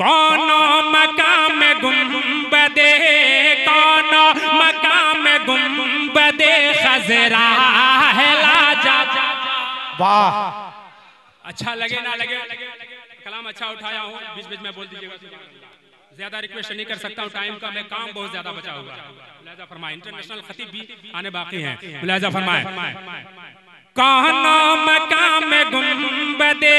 कौन मकाम गुम्बदे कौन मकाम गुम्बदे खजरा है लाजा। वाह। अच्छा लगे ना लगे। कलाम अच्छा उठाया हूँ बीच बीच में बोल दीजिएगा। ज़्यादा रिक्वेस्ट नहीं कर सकता हूँ टाइम का मैं काम बहुत ज़्यादा बचा हुआ। है लिहाजा फरमाए इंटरनेशनल खतीब भी आने बाकी हैं। लिहाजा फरमाए कौन मकाम गुम्बदे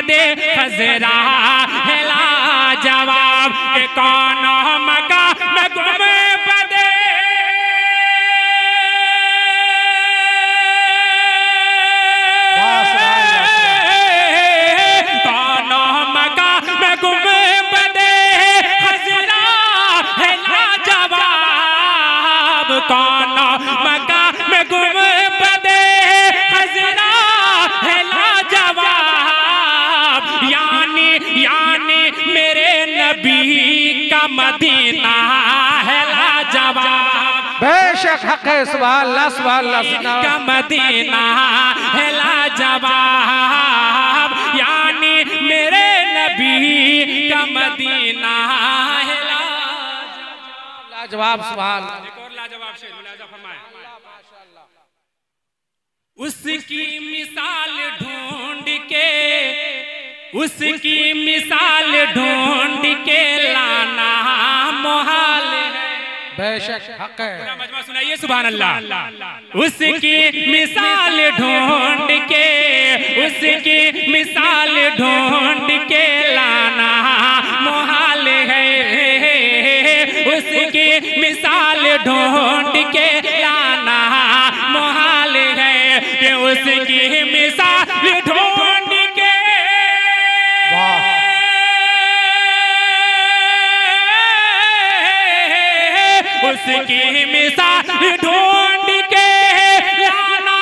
गुम्बदे खजरा बेशक हक है अल्लाह सुबह अल्लाह सुना का मदीना है लाजवाब यानी मेरे नबी का मदीना है लाजवाब। और लाजवाब शेर मुलाजा फरमाए। उसकी मिसाल ढूंढ के उसकी मिसाल ढूंढ के बेशक हक है। मजमा सुनाइए सुबह अल्लाह उसकी मिसाल ढूंढ के उसकी मिसाल ढूंढ उसकी मिसाल ढूंढ के लाना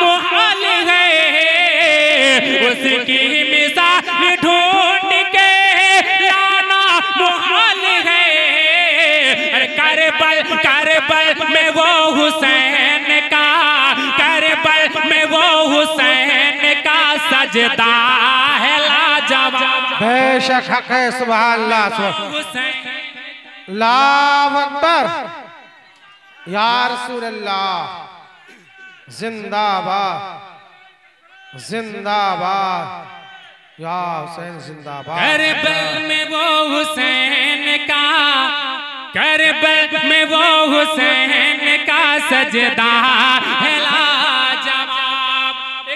मुहाल है। उसकी मिसाल ढूंढ के लाना मुहाल है। अरे करबल करबल में वो हुसैन का करबल में वो हुसैन का सजदा है लाजवाब। बेशक हक है सुबह अल्लाह हुसैन अल्लाह अकबर। या रसूल अल्लाह जिंदाबाद जिंदाबाद। या हुसैन, जिंदाबाद। करबल में वो हुसैन का करबल में वो हुसैन का सजदा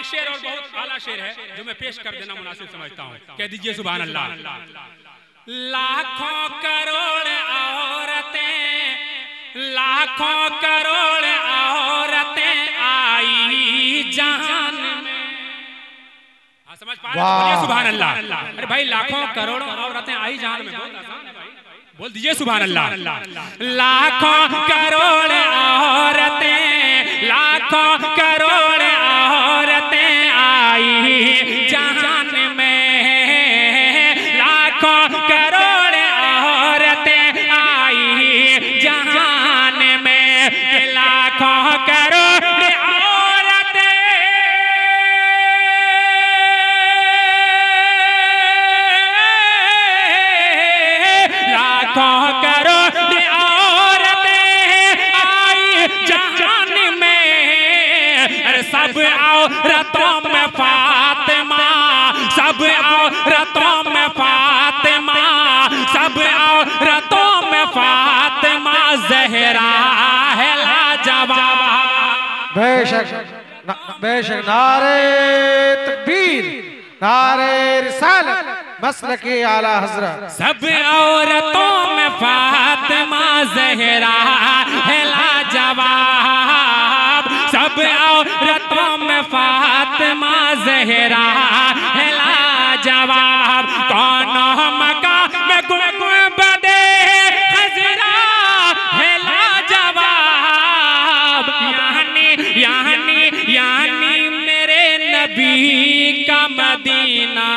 शेर और बहुत आला शेर है, जो मैं पेश कर देना मुनासिब समझता हूँ। कह दीजिए सुबह अल्लाह लाखों करोड़ औरतें लाखों करोड़ औरतें आई जान में। हाँ, समझ पा रहे हैं? तो। सुभान अल्लाह अरे भाई लाखों करोड़ों औरतें आई जान में बोल दीजिए सुभान अल्लाह लाखों करोड़ औरतें लाखों करोड़ औरतों में फातिमा। सब औरतों में फातिमा। सब औरतों में फातिमा। जहरा है लाजवाब। बेशक बेशक नारे तकबीर नारे रिसालत मसल के आला हज़रत। सब औरतों में फातिमा। जहरा है लाजवाब। सब औरतों फातमा जहरा हेला जवाब कौन मका में गुबदे हजरा है जवाब यानी यानी यानी मेरे नबी का मदीना।